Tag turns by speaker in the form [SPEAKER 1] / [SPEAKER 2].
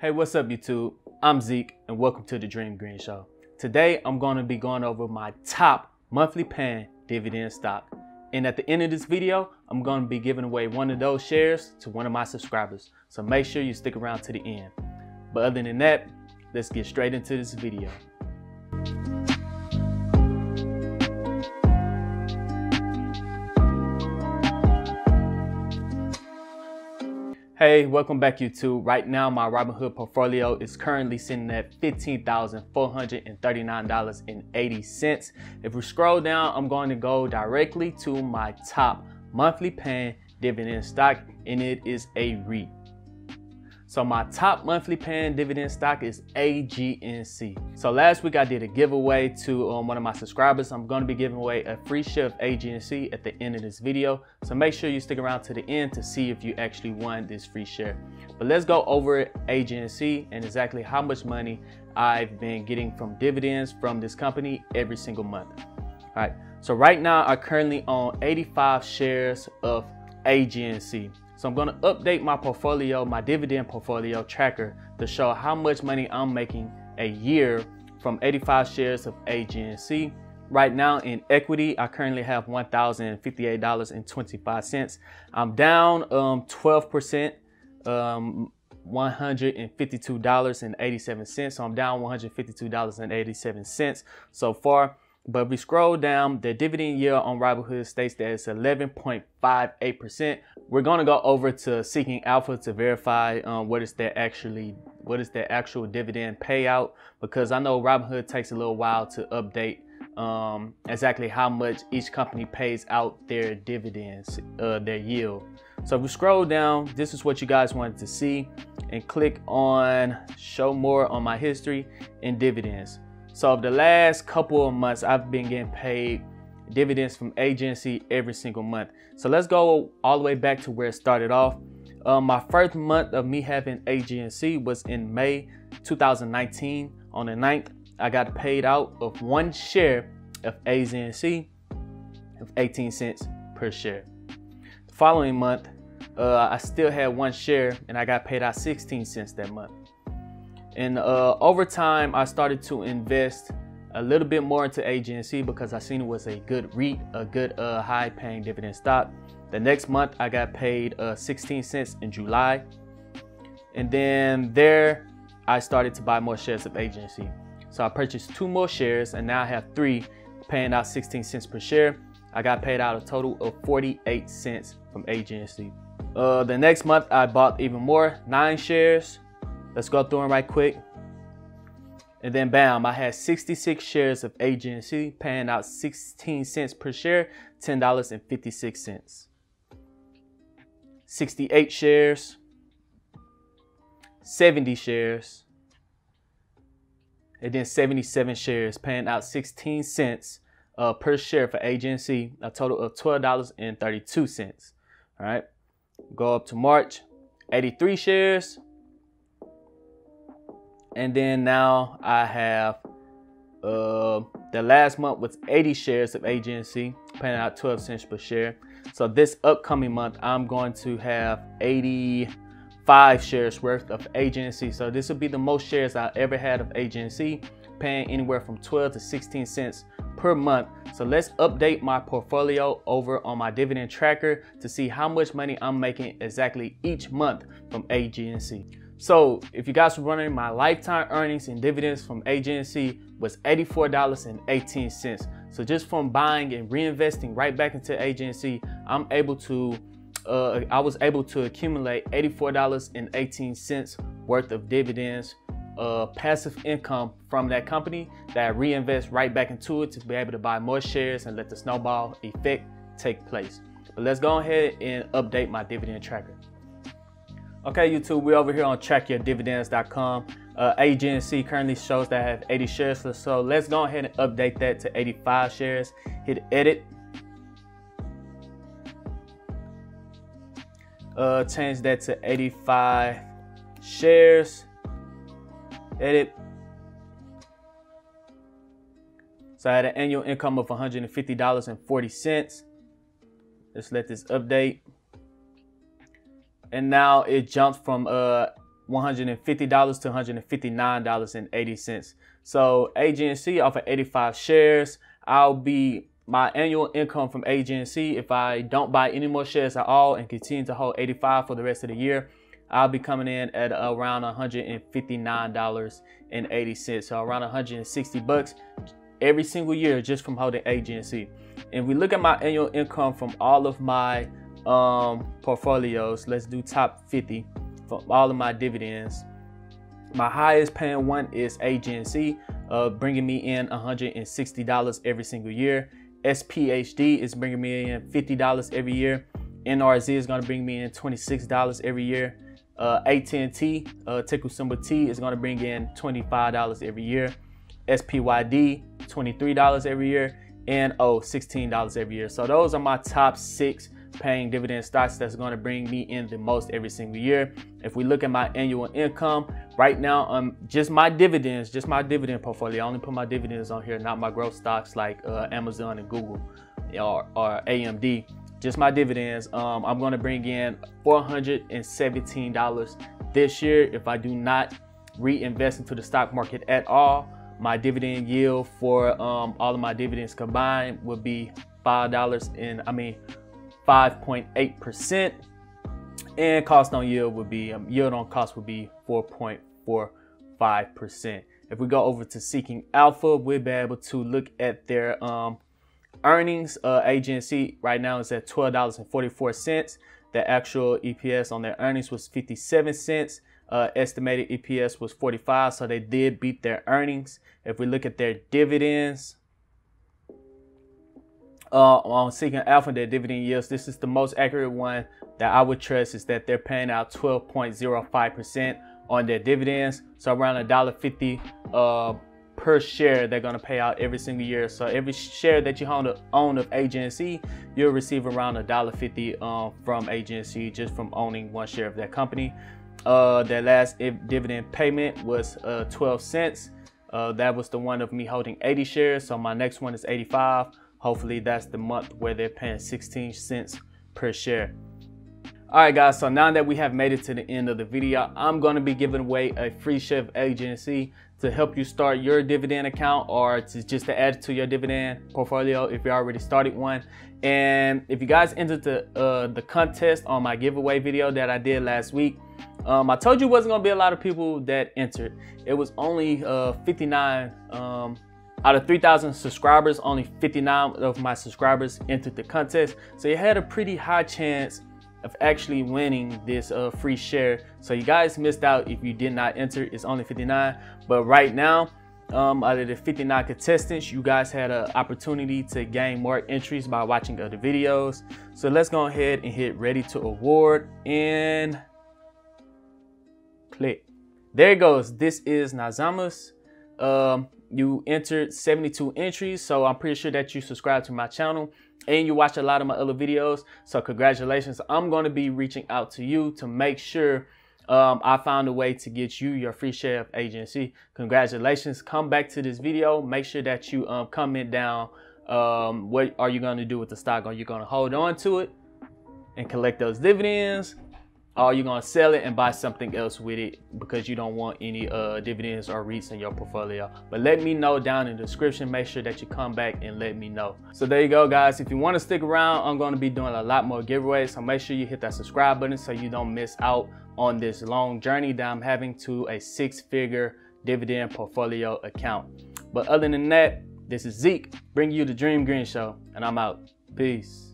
[SPEAKER 1] Hey, what's up YouTube? I'm Zeke and welcome to the Dream Green Show. Today, I'm going to be going over my top monthly paying dividend stock. And at the end of this video, I'm going to be giving away one of those shares to one of my subscribers. So make sure you stick around to the end. But other than that, let's get straight into this video. Hey, welcome back YouTube. Right now, my Robinhood portfolio is currently sitting at $15,439.80. If we scroll down, I'm going to go directly to my top monthly paying dividend stock, and it is a REIT. So my top monthly paying dividend stock is AGNC. So last week I did a giveaway to um, one of my subscribers. I'm gonna be giving away a free share of AGNC at the end of this video. So make sure you stick around to the end to see if you actually won this free share. But let's go over AGNC and exactly how much money I've been getting from dividends from this company every single month. All right, so right now I currently own 85 shares of AGNC. So I'm gonna update my portfolio, my dividend portfolio tracker to show how much money I'm making a year from 85 shares of AGNC. Right now in equity, I currently have $1,058.25. I'm down um, 12%, um, $152.87. So I'm down $152.87 so far. But if we scroll down, the dividend yield on Robinhood states that it's 11.58%. We're gonna go over to Seeking Alpha to verify um, what is their actually what is their actual dividend payout because I know Robinhood takes a little while to update um, exactly how much each company pays out their dividends, uh, their yield. So if we scroll down, this is what you guys wanted to see and click on show more on my history and dividends. So the last couple of months, I've been getting paid dividends from AGNC every single month. So let's go all the way back to where it started off. Um, my first month of me having AGNC was in May 2019. On the 9th, I got paid out of one share of AGNC of 18 cents per share. The following month, uh, I still had one share and I got paid out 16 cents that month. And uh, over time, I started to invest a little bit more into AGNC because I seen it was a good REIT, a good uh, high paying dividend stock. The next month, I got paid uh, 16 cents in July. And then there, I started to buy more shares of AGNC. So I purchased two more shares and now I have three paying out 16 cents per share. I got paid out a total of 48 cents from AGNC. Uh, the next month, I bought even more, nine shares Let's go through them right quick. And then bam, I had 66 shares of AGNC paying out 16 cents per share, $10.56. 68 shares, 70 shares, and then 77 shares paying out 16 cents uh, per share for AGNC, a total of $12.32. All right, go up to March, 83 shares, and then now I have uh, the last month was 80 shares of AGNC, paying out 12 cents per share. So this upcoming month, I'm going to have 85 shares worth of AGNC. So this will be the most shares I ever had of AGNC, paying anywhere from 12 to 16 cents per month. So let's update my portfolio over on my dividend tracker to see how much money I'm making exactly each month from AGNC. So if you guys were wondering, my lifetime earnings and dividends from AGNC was $84.18. So just from buying and reinvesting right back into AGNC, I'm able to, uh, I was able to accumulate $84.18 worth of dividends, uh, passive income from that company that I reinvest right back into it to be able to buy more shares and let the snowball effect take place. But let's go ahead and update my dividend tracker. Okay, YouTube, we're over here on trackyourdividends.com. Uh, AGNC currently shows that I have 80 shares, so let's go ahead and update that to 85 shares. Hit edit. Uh, change that to 85 shares. Edit. So I had an annual income of $150.40. Let's let this update and now it jumped from uh $150 to $159.80. So AGNC off of 85 shares, I'll be my annual income from AGNC if I don't buy any more shares at all and continue to hold 85 for the rest of the year. I'll be coming in at around $159.80, so around 160 bucks every single year just from holding AGNC. And we look at my annual income from all of my um, portfolios, let's do top 50 for all of my dividends. My highest paying one is AGNC, uh, bringing me in $160 every single year. SPHD is bringing me in $50 every year. NRZ is going to bring me in $26 every year. Uh, AT&T, uh, ticker symbol T, is going to bring in $25 every year. SPYD, $23 every year. And O, $16 every year. So those are my top six paying dividend stocks that's going to bring me in the most every single year. If we look at my annual income, right now, um, just my dividends, just my dividend portfolio. I only put my dividends on here, not my growth stocks like uh, Amazon and Google or, or AMD just my dividends, um, I'm going to bring in $417 this year if I do not reinvest into the stock market at all. My dividend yield for um, all of my dividends combined would be five dollars and I mean 5.8 percent, and cost on yield would be um, yield on cost would be 4.45 percent. If we go over to Seeking Alpha, we'll be able to look at their um, Earnings uh, AGNC right now is at $12.44. The actual EPS on their earnings was 57 cents. Uh, estimated EPS was 45, so they did beat their earnings. If we look at their dividends, uh, on Seeking Alpha, their dividend yields, this is the most accurate one that I would trust is that they're paying out 12.05% on their dividends. So around a $1.50 uh, per share they're going to pay out every single year. So every share that you own of, AGNC, you'll receive around a dollar fifty um, from AGNC just from owning one share of that company. Uh, their last dividend payment was uh, 12 cents. Uh, that was the one of me holding 80 shares. So my next one is 85. Hopefully that's the month where they're paying 16 cents per share. All right, guys, so now that we have made it to the end of the video, I'm going to be giving away a free of AGNC to help you start your dividend account or to just to add to your dividend portfolio if you already started one. And if you guys entered the, uh, the contest on my giveaway video that I did last week, um, I told you it wasn't going to be a lot of people that entered. It was only uh, 59 um, out of 3,000 subscribers, only 59 of my subscribers entered the contest. So you had a pretty high chance of actually winning this uh, free share. So you guys missed out if you did not enter. It's only 59. But right now, um, out of the 59 contestants, you guys had an opportunity to gain more entries by watching other videos. So let's go ahead and hit ready to award and click. There it goes. This is Nazamus. Um, you entered 72 entries, so I'm pretty sure that you subscribed to my channel and you watch a lot of my other videos. So congratulations. I'm going to be reaching out to you to make sure um, I found a way to get you your free share of AGNC. Congratulations. Come back to this video. Make sure that you um, comment down um, what are you going to do with the stock. Are you going to hold on to it and collect those dividends? Or you're gonna sell it and buy something else with it because you don't want any uh, dividends or REITs in your portfolio. But let me know down in the description. Make sure that you come back and let me know. So there you go, guys. If you want to stick around, I'm gonna be doing a lot more giveaways. So make sure you hit that subscribe button so you don't miss out on this long journey that I'm having to a six-figure dividend portfolio account. But other than that, this is Zeke, bringing you the Dream Green Show, and I'm out. Peace.